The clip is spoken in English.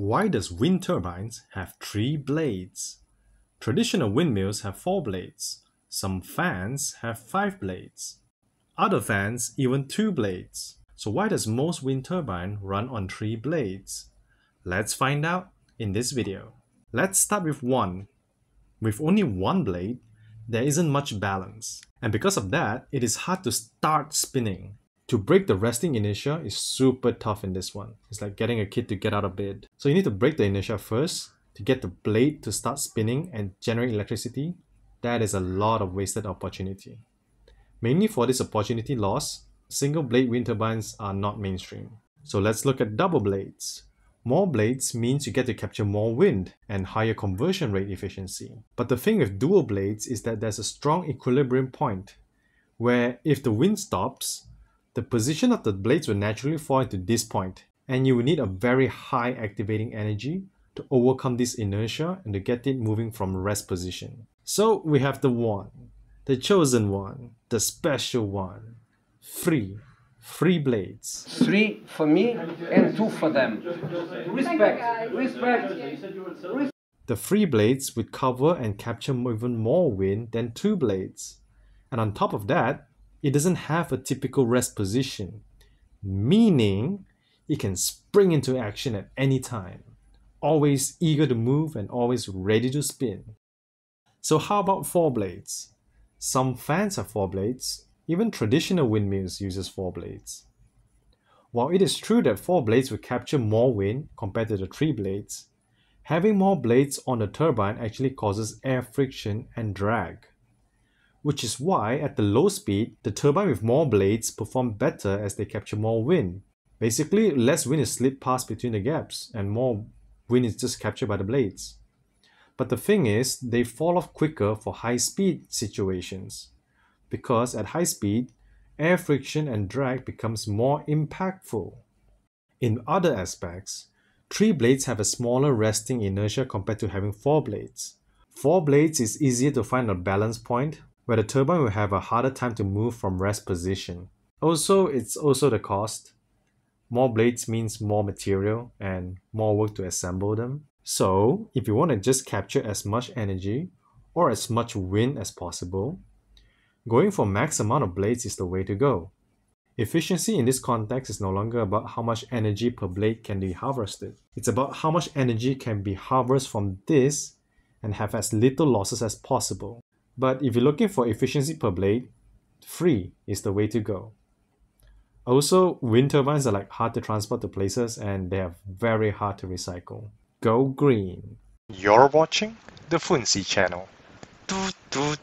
Why does wind turbines have three blades? Traditional windmills have four blades. Some fans have five blades. Other fans even two blades. So why does most wind turbine run on three blades? Let's find out in this video. Let's start with one. With only one blade, there isn't much balance. And because of that, it is hard to start spinning. To break the resting inertia is super tough in this one. It's like getting a kid to get out of bed. So you need to break the inertia first to get the blade to start spinning and generate electricity. That is a lot of wasted opportunity. Mainly for this opportunity loss, single blade wind turbines are not mainstream. So let's look at double blades. More blades means you get to capture more wind and higher conversion rate efficiency. But the thing with dual blades is that there's a strong equilibrium point where if the wind stops, the position of the blades will naturally fall into this point, and you will need a very high activating energy to overcome this inertia and to get it moving from rest position. So we have the one, the chosen one, the special one, three, three blades. Three for me and two for them. Respect, respect. The three blades would cover and capture even more wind than two blades. And on top of that, it doesn't have a typical rest position, meaning it can spring into action at any time, always eager to move and always ready to spin. So how about four blades? Some fans have four blades, even traditional windmills uses four blades. While it is true that four blades will capture more wind compared to the three blades, having more blades on the turbine actually causes air friction and drag which is why at the low speed, the turbine with more blades perform better as they capture more wind. Basically, less wind is slid past between the gaps and more wind is just captured by the blades. But the thing is, they fall off quicker for high speed situations because at high speed, air friction and drag becomes more impactful. In other aspects, three blades have a smaller resting inertia compared to having four blades. Four blades is easier to find a balance point where the turbine will have a harder time to move from rest position. Also, it's also the cost. More blades means more material and more work to assemble them. So, if you want to just capture as much energy or as much wind as possible, going for max amount of blades is the way to go. Efficiency in this context is no longer about how much energy per blade can be harvested. It's about how much energy can be harvested from this and have as little losses as possible. But if you're looking for efficiency per blade, free is the way to go. Also, wind turbines are like hard to transport to places and they are very hard to recycle. Go green. You're watching the Fooncy channel. Toot, toot.